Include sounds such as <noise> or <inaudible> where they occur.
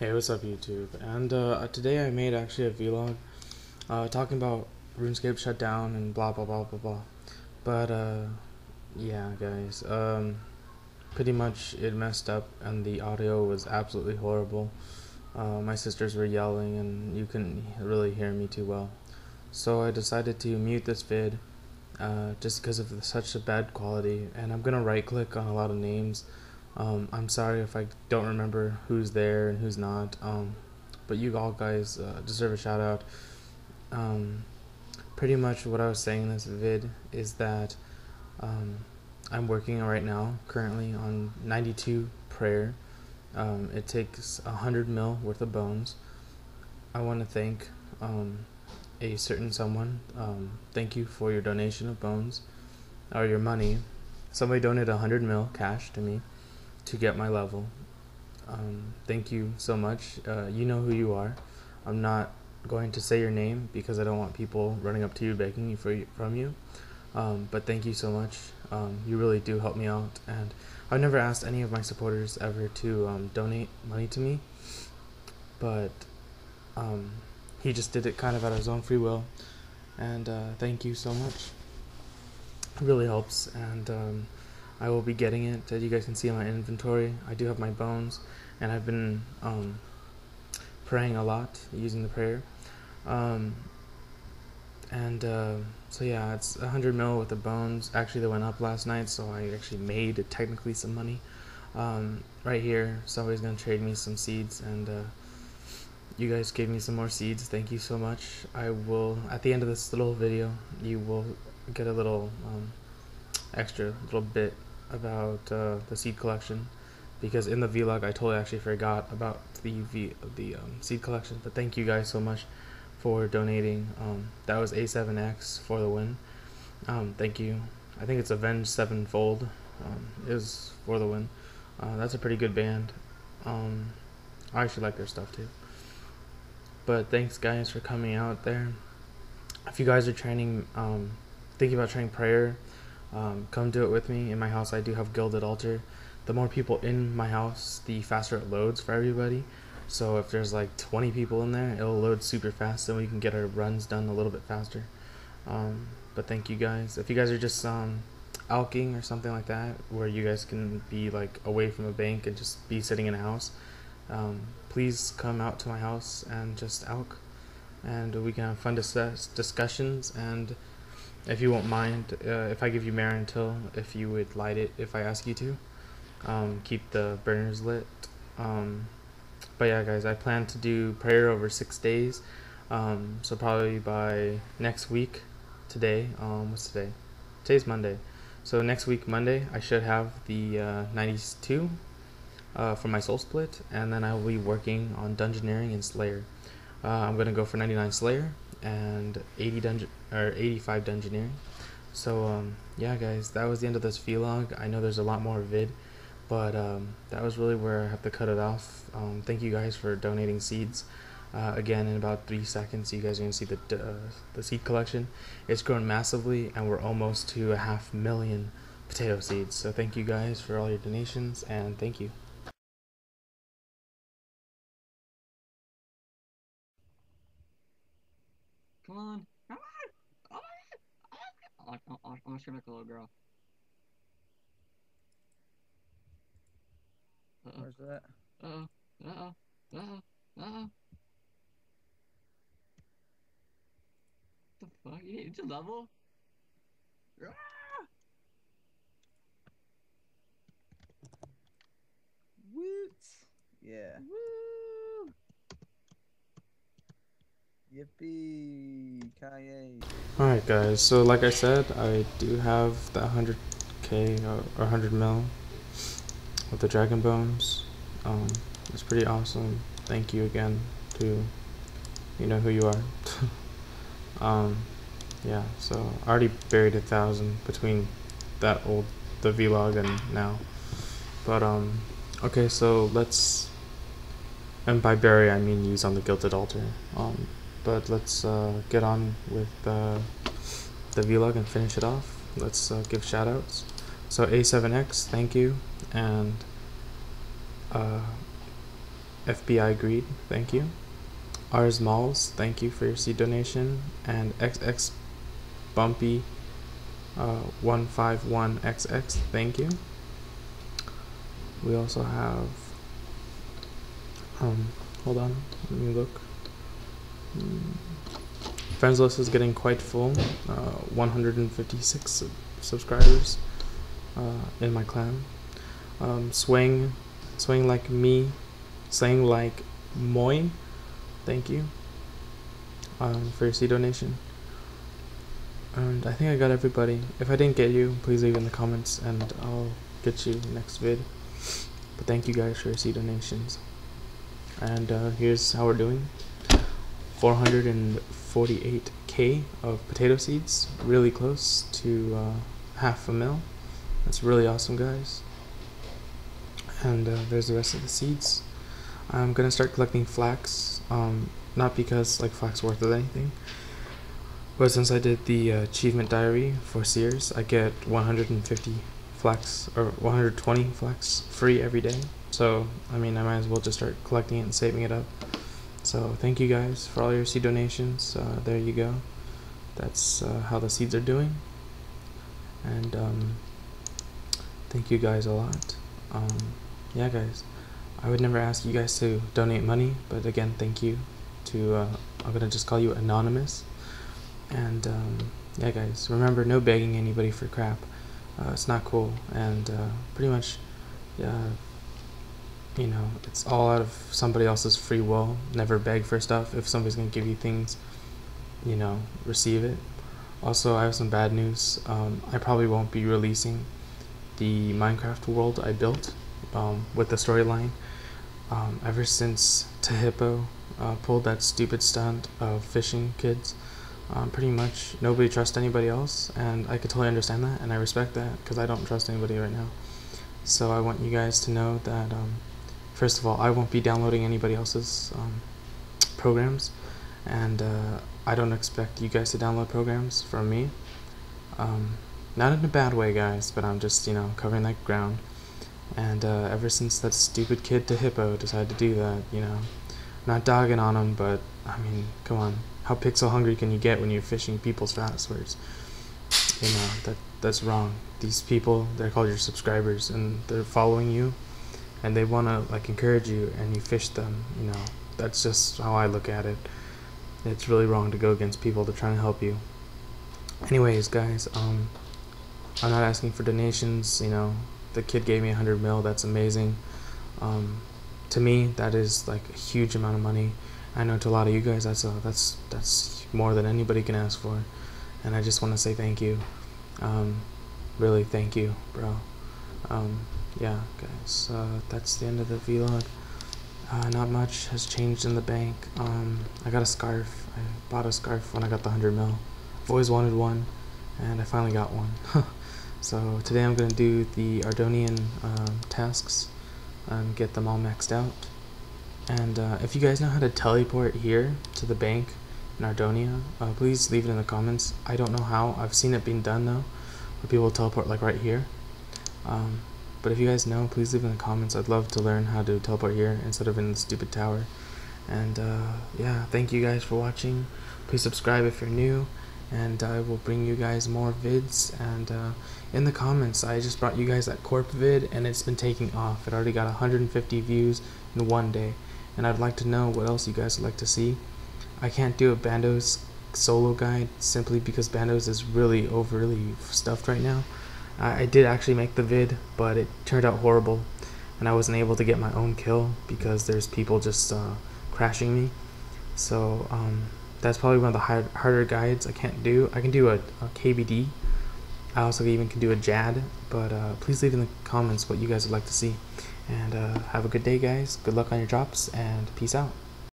Hey, what's up, YouTube? And uh, today I made actually a vlog uh, talking about RuneScape shutdown and blah blah blah blah blah. But uh, yeah, guys, um, pretty much it messed up and the audio was absolutely horrible. Uh, my sisters were yelling and you couldn't really hear me too well. So I decided to mute this vid uh, just because of such a bad quality. And I'm gonna right click on a lot of names um, I'm sorry if I don't remember who's there and who's not, um, but you all guys uh, deserve a shout out. Um, pretty much what I was saying in this vid is that um, I'm working right now, currently, on 92 prayer. Um, it takes 100 mil worth of bones. I want to thank um, a certain someone. thank you for your donation of bones or your money. Somebody donated 100 mil cash to me to get my level. Um, thank you so much. Uh, you know who you are. I'm not going to say your name because I don't want people running up to you begging you for from you. Um, but thank you so much. Um, you really do help me out, and I've never asked any of my supporters ever to um, donate money to me, but um, he just did it kind of out of his own free will, and uh, thank you so much. It really helps, and um, I will be getting it. As you guys can see in my inventory, I do have my bones, and I've been um, praying a lot using the prayer. Um, and uh, so yeah, it's 100 mil with the bones. Actually, they went up last night, so I actually made technically some money. Um, right here, somebody's gonna trade me some seeds, and uh, you guys gave me some more seeds. Thank you so much. I will at the end of this little video, you will get a little um, extra little bit about uh, the seed collection because in the vlog I totally actually forgot about the v the um, seed collection. But thank you guys so much for donating. Um, that was A7X for the win. Um, thank you. I think it's Avenged Sevenfold um, is for the win. Uh, that's a pretty good band. Um, I actually like their stuff too. But thanks guys for coming out there. If you guys are training, um, thinking about training prayer um, come do it with me. In my house, I do have Gilded Altar. The more people in my house, the faster it loads for everybody. So if there's like 20 people in there, it'll load super fast, so we can get our runs done a little bit faster. Um, but thank you guys. If you guys are just um, alking or something like that, where you guys can be like away from a bank and just be sitting in a house, um, please come out to my house and just alk, and we can have fun dis- discussions and if you won't mind, uh, if I give you Marrentill, if you would light it if I ask you to. Um, keep the burners lit. Um, but yeah, guys, I plan to do prayer over six days. Um, so probably by next week, today, um, what's today? Today's Monday. So next week, Monday, I should have the uh, 92 uh, for my soul split, and then I will be working on Dungeoneering and Slayer. Uh, I'm gonna go for 99 Slayer and 80 dungeon or 85 dungeoneering. So um, yeah, guys, that was the end of this vlog. I know there's a lot more vid, but um, that was really where I have to cut it off. Um, thank you guys for donating seeds. Uh, again, in about three seconds, you guys are gonna see the uh, the seed collection. It's grown massively, and we're almost to a half million potato seeds. So thank you guys for all your donations, and thank you. Come on. Come on. Oh, To scream like a little girl. Uh -oh. Where's that? Uh oh. Uh oh. Uh oh. Uh oh. What the fuck? You need to level? Ah! Woot! Yeah. Woo! Yippee! Alright guys, so like I said, I do have the 100k or 100 mil with the dragon bones. Um, it's pretty awesome. Thank you again to, you know who you are. <laughs> um, yeah, so I already buried a thousand between that old, the vlog and now. But um, okay, so let's, and by bury I mean use on the Gilded Altar. Um, but let's uh, get on with uh, the vlog and finish it off. Let's uh, give shoutouts. So A7X, thank you, and uh, FBI Greed, thank you. Ares Muals, thank you for your seed donation. And XX Bumpy uh, 151XX, thank you. We also have, um, hold on, let me look. Friends list is getting quite full. Uh, 156 sub- subscribers uh, in my clan. Um, swing, swing like me, saying like moi. Thank you um, for your seed donation. And I think I got everybody. If I didn't get you, please leave in the comments and I'll get you next vid. But thank you guys for your seed donations. And uh, here's how we're doing. 448k of potato seeds, really close to uh, half a mil. That's really awesome, guys. And uh, there's the rest of the seeds. I'm gonna start collecting flax, um, not because like flax worth of anything, but since I did the uh, achievement diary for Seers, I get 150 flax or 120 flax free every day. So I mean, I might as well just start collecting it and saving it up. So thank you guys for all your seed donations. Uh, there you go. That's uh, how the seeds are doing. And um, thank you guys a lot. Um, yeah, guys. I would never ask you guys to donate money, but again, thank you. To uh, I'm gonna just call you anonymous. And um, yeah, guys, remember no begging anybody for crap. Uh, it's not cool, and uh, pretty much, yeah you know, it's all out of somebody else's free will. Never beg for stuff. If somebody's gonna give you things, you know, receive it. Also, I have some bad news. Um, I probably won't be releasing the Minecraft world I built um, with the storyline. Um, ever since Tehippo uh, pulled that stupid stunt of phishing kids, um, pretty much nobody trusts anybody else, and I could totally understand that, and I respect that because I don't trust anybody right now. So I want you guys to know that um, first of all, I won't be downloading anybody else's um, programs, and uh, I don't expect you guys to download programs from me. Um, not in a bad way, guys, but I'm just, you know, covering that ground. And uh, ever since that stupid kid Tehippo decided to do that, you know, not dogging on him, but I mean, come on, how pixel hungry can you get when you're phishing people's passwords? You know, that that's wrong. These people, they're called your subscribers, and they're following you and they want to like encourage you and you phish them you know. That's just how i look at it. It's really wrong to go against people are trying to help you. Anyways guys um i'm not asking for donations you know. The kid gave me 100 mil that's amazing. Um to me that is like a huge amount of money. I know to a lot of you guys that's a, that's that's more than anybody can ask for. And i just want to say thank you. Um really thank you bro. Um yeah, guys, uh, that's the end of the vlog. Uh, not much has changed in the bank. Um, I got a scarf. I bought a scarf when I got the 100 mil. I've always wanted one, and I finally got one. <laughs> so today I'm going to do the Ardonian um, tasks and get them all maxed out. And uh, if you guys know how to teleport here to the bank in Ardonia, uh, please leave it in the comments. I don't know how. I've seen it being done though, where people teleport like right here. Um, but if you guys know, please leave in the comments. I'd love to learn how to teleport here instead of in the stupid tower. And uh, yeah, thank you guys for watching. Please subscribe if you're new, and I will bring you guys more vids. And uh, in the comments, I just brought you guys that corp vid, and it's been taking off. It already got 150 views in one day, and I'd like to know what else you guys would like to see. I can't do a Bandos solo guide simply because Bandos is really overly stuffed right now. I, I did actually make the vid, but it turned out horrible, and I wasn't able to get my own kill because there's people just uh, crashing me. So um, that's probably one of the hard, harder guides I can't do. I can do a, a KBD. I also even can do a JAD, but uh, please leave in the comments what you guys would like to see. And uh, have a good day, guys. Good luck on your drops, and peace out.